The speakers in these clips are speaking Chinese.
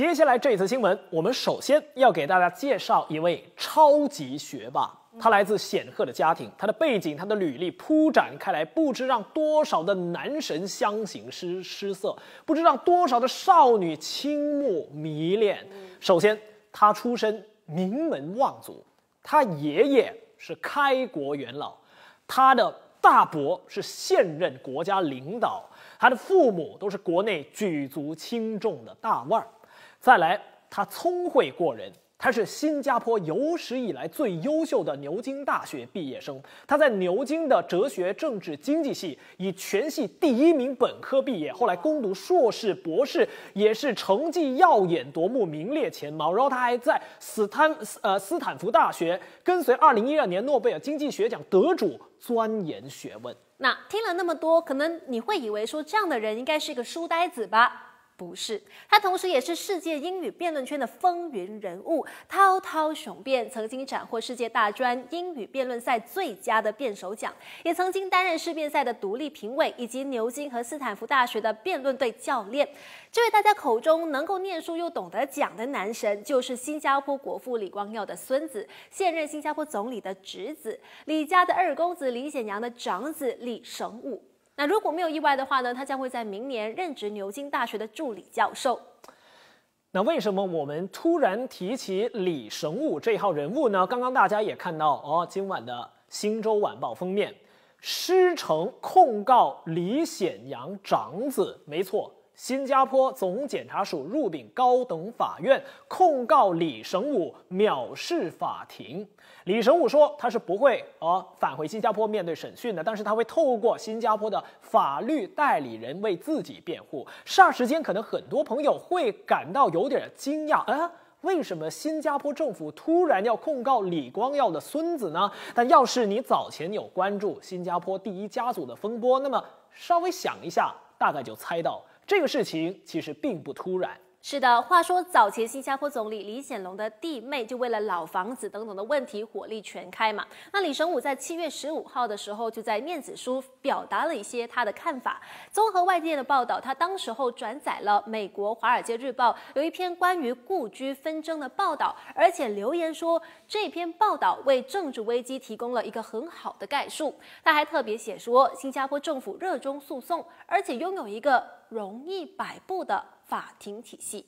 接下来这一次新闻，我们首先要给大家介绍一位超级学霸。他来自显赫的家庭，他的背景、他的履历铺展开来，不知让多少的男神相形失失色，不知让多少的少女倾慕迷恋。首先，他出身名门望族，他爷爷是开国元老，他的大伯是现任国家领导，他的父母都是国内举足轻重的大腕儿。再来，他聪慧过人。他是新加坡有史以来最优秀的牛津大学毕业生。他在牛津的哲学、政治、经济系以全系第一名本科毕业，后来攻读硕士、博士，也是成绩耀眼夺目，名列前茅。然后他还在斯坦呃斯坦福大学跟随2012年诺贝尔经济学奖得主钻研学问。那听了那么多，可能你会以为说这样的人应该是一个书呆子吧？不是，他同时也是世界英语辩论圈的风云人物，滔滔雄辩，曾经斩获世界大专英语辩论赛最佳的辩手奖，也曾经担任世辩赛的独立评委，以及牛津和斯坦福大学的辩论队教练。这位大家口中能够念书又懂得讲的男神，就是新加坡国父李光耀的孙子，现任新加坡总理的侄子，李家的二公子李显阳的长子李成武。那如果没有意外的话呢，他将会在明年任职牛津大学的助理教授。那为什么我们突然提起李神武这号人物呢？刚刚大家也看到哦，今晚的《新洲晚报》封面，师承控告李显阳长子，没错。新加坡总检察署入禀高等法院，控告李神武藐视法庭。李神武说他是不会呃返回新加坡面对审讯的，但是他会透过新加坡的法律代理人为自己辩护。霎时间，可能很多朋友会感到有点惊讶，啊，为什么新加坡政府突然要控告李光耀的孙子呢？但要是你早前有关注新加坡第一家族的风波，那么稍微想一下，大概就猜到。这个事情其实并不突然。是的，话说早前新加坡总理李显龙的弟妹就为了老房子等等的问题火力全开嘛。那李神武在七月十五号的时候就在面子书表达了一些他的看法。综合外界的报道，他当时候转载了美国《华尔街日报》有一篇关于故居纷争的报道，而且留言说这篇报道为政治危机提供了一个很好的概述。他还特别写说，新加坡政府热衷诉讼，而且拥有一个容易摆布的。法庭体系，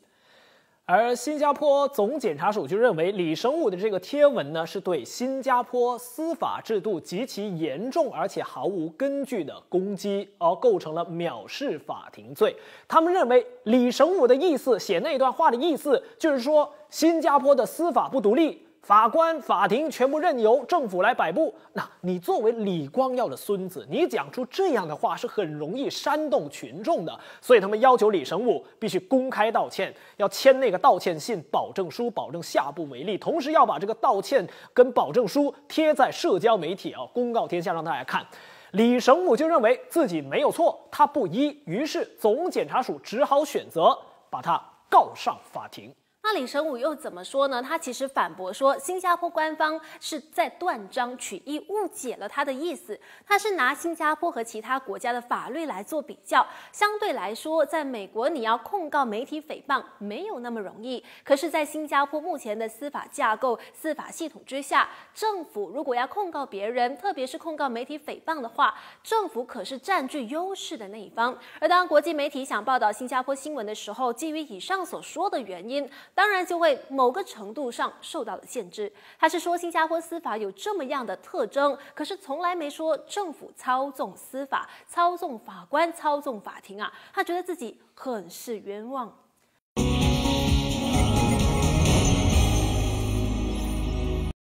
而新加坡总检察署就认为李神武的这个贴文呢，是对新加坡司法制度极其严重而且毫无根据的攻击，而构成了藐视法庭罪。他们认为李神武的意思，写那段话的意思，就是说新加坡的司法不独立。法官、法庭全部任由政府来摆布。那你作为李光耀的孙子，你讲出这样的话是很容易煽动群众的。所以他们要求李神武必须公开道歉，要签那个道歉信、保证书，保证下不为例。同时要把这个道歉跟保证书贴在社交媒体啊，公告天下让大家看。李神武就认为自己没有错，他不依，于是总检察署只好选择把他告上法庭。那李成武又怎么说呢？他其实反驳说，新加坡官方是在断章取义，误解了他的意思。他是拿新加坡和其他国家的法律来做比较。相对来说，在美国你要控告媒体诽谤没有那么容易。可是，在新加坡目前的司法架构、司法系统之下，政府如果要控告别人，特别是控告媒体诽谤的话，政府可是占据优势的那一方。而当国际媒体想报道新加坡新闻的时候，基于以上所说的原因。当然就会某个程度上受到了限制。他是说新加坡司法有这么样的特征，可是从来没说政府操纵司法、操纵法官、操纵法庭啊。他觉得自己很是冤枉。